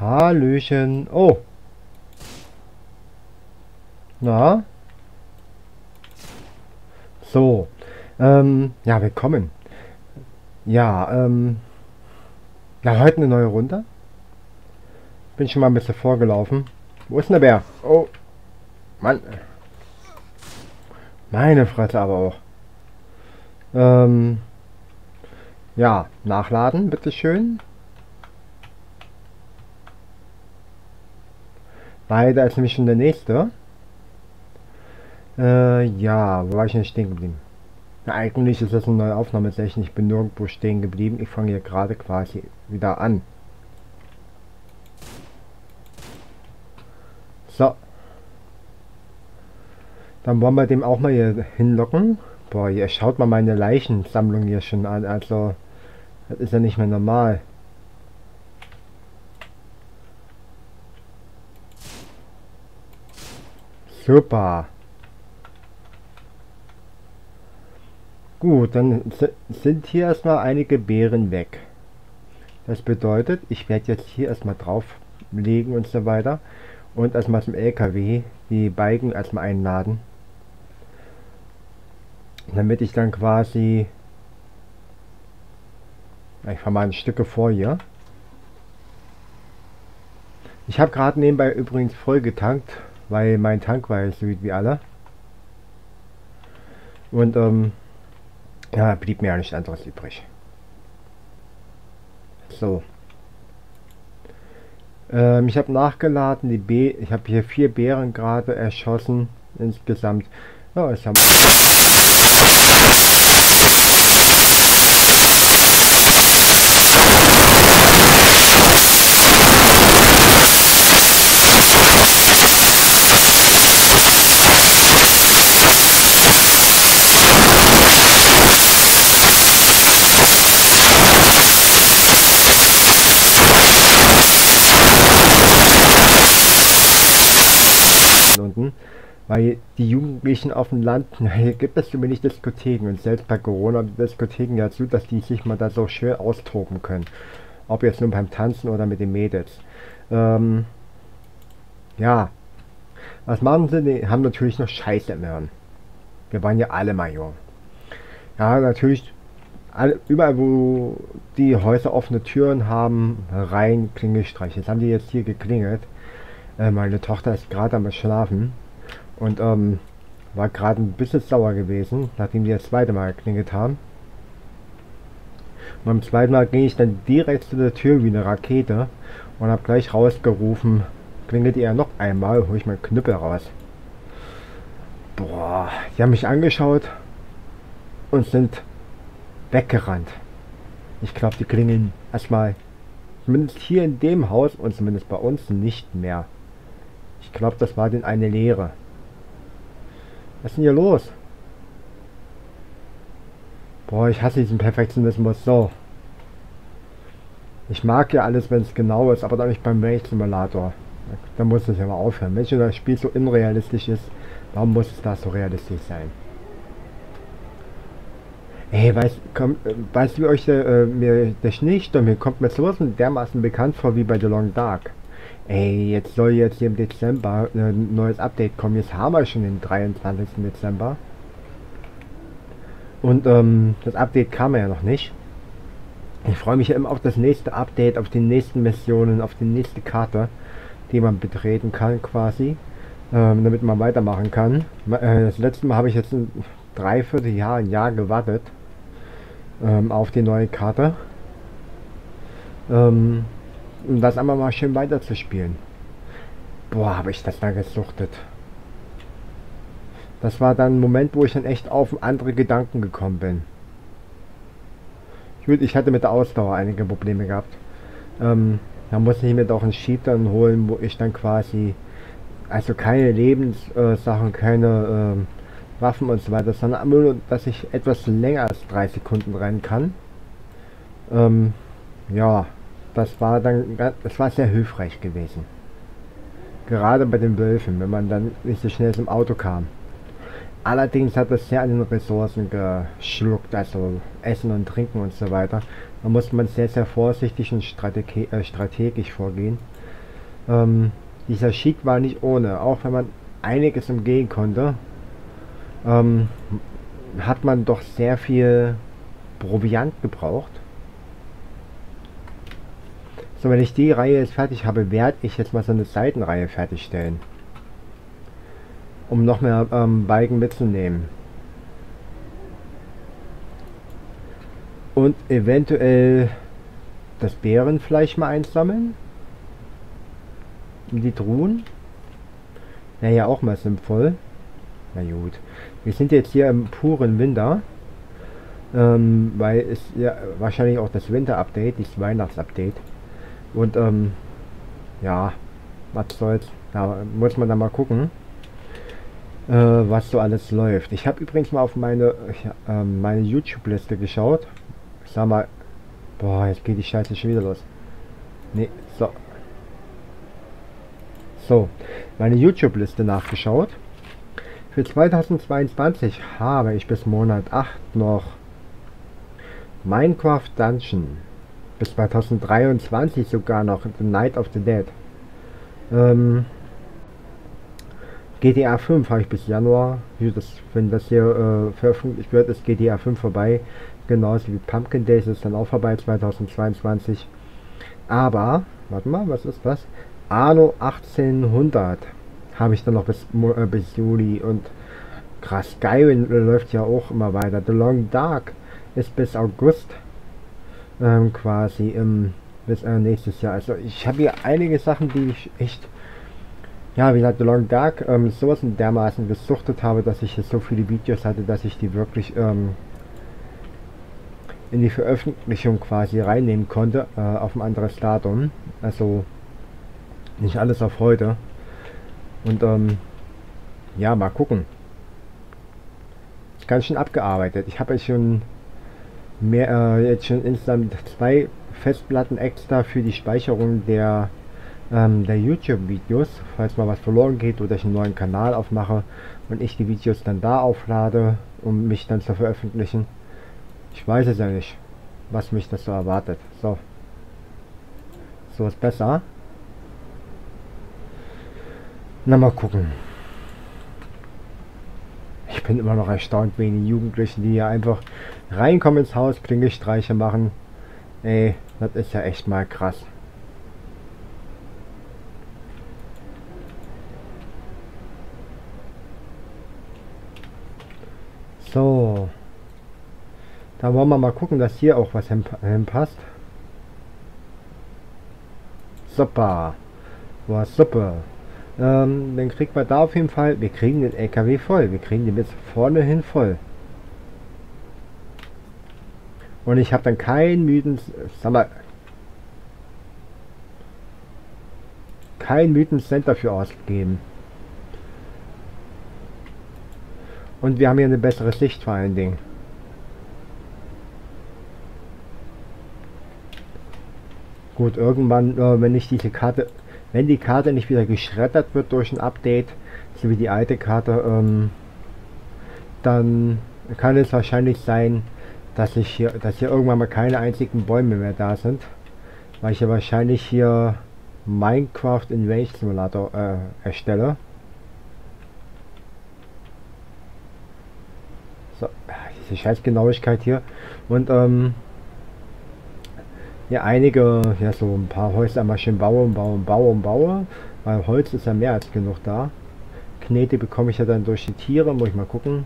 Hallöchen. Oh. Na? So. Ähm, ja, willkommen. Ja, ähm. Ja, heute eine neue Runde. Bin schon mal ein bisschen vorgelaufen. Wo ist denn der Bär? Oh. Mann. Meine Fresse aber auch. Ähm. Ja, nachladen, bitteschön. Weil da ist nämlich schon der nächste. Äh, ja, wo war ich denn stehen geblieben? Na, eigentlich ist das eine neue Aufnahmesession. Ich bin nirgendwo stehen geblieben. Ich fange hier gerade quasi wieder an. So. Dann wollen wir dem auch mal hier hinlocken. Boah, ihr schaut mal meine Leichensammlung hier schon an. Also, das ist ja nicht mehr normal. Super. Gut, dann sind hier erstmal einige Beeren weg. Das bedeutet, ich werde jetzt hier erstmal drauflegen und so weiter. Und erstmal zum LKW die Balken erstmal einladen. Damit ich dann quasi... Ich fahre mal ein Stücke vor hier. Ich habe gerade nebenbei übrigens voll getankt, weil mein Tank war so wie alle. Und ähm, ja, blieb mir ja nichts anderes übrig. So. Ähm, ich habe nachgeladen, die B ich habe hier vier Bären gerade erschossen insgesamt. Ja, es haben weil die Jugendlichen auf dem Land, hier gibt es zu wenig Diskotheken und selbst bei Corona die Diskotheken ja zu, dass die sich mal da so schön austoben können. Ob jetzt nur beim Tanzen oder mit den Mädels. Ähm, ja, was machen sie? Die haben natürlich noch Scheiße im Hirn. Wir waren ja alle mal jung. Ja, natürlich, alle, überall wo die Häuser offene Türen haben, rein Klingelstreich. Jetzt haben die jetzt hier geklingelt. Äh, meine Tochter ist gerade am Schlafen und ähm, war gerade ein bisschen sauer gewesen, nachdem die das zweite Mal geklingelt haben. Und beim zweiten Mal ging ich dann direkt zu der Tür wie eine Rakete und habe gleich rausgerufen, klingelt ihr noch einmal, hole ich meinen Knüppel raus. Boah, die haben mich angeschaut und sind weggerannt. Ich glaube, die klingeln erstmal, zumindest hier in dem Haus und zumindest bei uns nicht mehr. Ich glaube, das war denn eine Lehre. Was ist denn hier los? Boah, ich hasse diesen Perfektionismus so. Ich mag ja alles, wenn es genau ist, aber dann nicht beim Race Simulator. Da muss es ja mal aufhören. Wenn schon das Spiel so unrealistisch ist, warum muss es da so realistisch sein? Ey, weißt, komm, weißt du, wie euch der, äh, mir der Schneesturm hier kommt mir sowas dermaßen bekannt vor wie bei The Long Dark. Ey, jetzt soll jetzt im Dezember ein neues Update kommen. Jetzt haben wir schon den 23. Dezember. Und ähm, das Update kam ja noch nicht. Ich freue mich ja immer auf das nächste Update, auf die nächsten Missionen, auf die nächste Karte, die man betreten kann quasi, ähm, damit man weitermachen kann. Äh, das letzte Mal habe ich jetzt ein Dreivierteljahr, ein Jahr gewartet ähm, auf die neue Karte. Ähm, um das einmal mal schön weiter zu spielen. Boah, habe ich das da gesuchtet. Das war dann ein Moment, wo ich dann echt auf andere Gedanken gekommen bin. Ich, ich hatte mit der Ausdauer einige Probleme gehabt. Ähm, da musste ich mir doch einen Sheet dann holen, wo ich dann quasi also keine Lebenssachen, äh, keine äh, Waffen und so weiter, sondern nur, dass ich etwas länger als drei Sekunden rennen kann. Ähm, ja, das war dann, das war sehr hilfreich gewesen. Gerade bei den Wölfen, wenn man dann nicht so schnell zum Auto kam. Allerdings hat das sehr an den Ressourcen geschluckt, also Essen und Trinken und so weiter. Da muss man sehr, sehr vorsichtig und Strategie, äh, strategisch vorgehen. Ähm, dieser Schick war nicht ohne, auch wenn man einiges umgehen konnte, ähm, hat man doch sehr viel Proviant gebraucht. So, wenn ich die Reihe jetzt fertig habe, werde ich jetzt mal so eine Seitenreihe fertigstellen. Um noch mehr ähm, Balken mitzunehmen. Und eventuell das Bärenfleisch mal einsammeln. Die Truhen. Wäre ja auch mal sinnvoll. Na gut. Wir sind jetzt hier im puren Winter. Ähm, weil es ja wahrscheinlich auch das Winter-Update, das Weihnachts-Update. Und ähm, ja, was soll's. Da muss man dann mal gucken, äh, was so alles läuft. Ich habe übrigens mal auf meine, äh, meine YouTube-Liste geschaut. Ich sag mal, boah, jetzt geht die Scheiße schon wieder los. Nee, so. So, meine YouTube-Liste nachgeschaut. Für 2022 habe ich bis Monat 8 noch Minecraft Dungeon. Bis 2023 sogar noch The Night of the Dead. Ähm, GTA 5 habe ich bis Januar. Das, wenn das hier äh, veröffentlicht wird, ist GTA 5 vorbei. Genauso wie Pumpkin Days ist dann auch vorbei 2022. Aber, warte mal, was ist das? Anno 1800 habe ich dann noch bis, äh, bis Juli und krass, Skyrim läuft ja auch immer weiter. The Long Dark ist bis August ähm, quasi im, bis äh, nächstes Jahr. Also ich habe hier einige Sachen, die ich echt, ja, wie gesagt, The Long Dark, ähm, sowas dermaßen gesuchtet habe, dass ich jetzt so viele Videos hatte, dass ich die wirklich ähm, in die Veröffentlichung quasi reinnehmen konnte, äh, auf ein anderes Datum. Also nicht alles auf heute. Und ähm, ja, mal gucken. Ist ganz schön abgearbeitet. Ich habe ja schon mehr, äh, jetzt schon insgesamt zwei Festplatten extra für die Speicherung der, ähm, der YouTube-Videos, falls mal was verloren geht oder ich einen neuen Kanal aufmache und ich die Videos dann da auflade, um mich dann zu veröffentlichen. Ich weiß es ja nicht, was mich das so erwartet. So. So ist besser. Na mal gucken. Ich bin immer noch erstaunt wegen den Jugendlichen, die hier einfach reinkommen ins Haus, Klingelstreiche machen. Ey, das ist ja echt mal krass. So. Da wollen wir mal gucken, dass hier auch was hinpasst. Super. War super. Ähm, dann kriegt man da auf jeden Fall, wir kriegen den LKW voll. Wir kriegen den bis vorne hin voll. Und ich habe dann keinen müden, sag mal, keinen müden Cent dafür ausgegeben. Und wir haben hier eine bessere Sicht vor allen Dingen. Gut, irgendwann, äh, wenn ich diese Karte wenn die Karte nicht wieder geschreddert wird durch ein Update, so wie die alte Karte, ähm, dann kann es wahrscheinlich sein, dass ich hier, dass hier irgendwann mal keine einzigen Bäume mehr da sind, weil ich ja wahrscheinlich hier Minecraft Invasion Simulator äh, erstelle. So, diese scheiß Genauigkeit hier und ähm, ja einige, ja so ein paar Häuser mal schön bauen, bauen, bauen, bauen, weil Holz ist ja mehr als genug da. Knete bekomme ich ja dann durch die Tiere, muss ich mal gucken.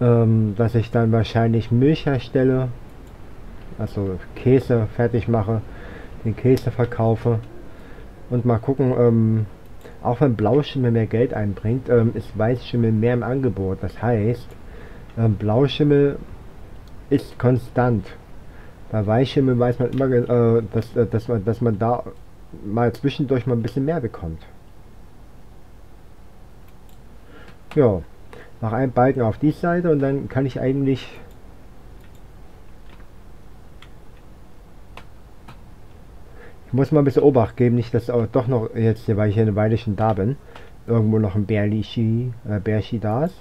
Ähm, dass ich dann wahrscheinlich Milch herstelle, also Käse fertig mache, den Käse verkaufe und mal gucken, ähm, auch wenn Blauschimmel mehr Geld einbringt, ähm, ist Weißschimmel mehr im Angebot. Das heißt, ähm, Blauschimmel ist konstant. Bei Weichschimmel weiß man immer, äh, dass, äh, dass, man, dass man da mal zwischendurch mal ein bisschen mehr bekommt. Ja, noch ein Balken auf die Seite und dann kann ich eigentlich Ich muss mal ein bisschen Obacht geben, nicht dass auch doch noch jetzt, weil ich hier eine Weile schon da bin, irgendwo noch ein Bärlischi, äh, Bärschi da ist.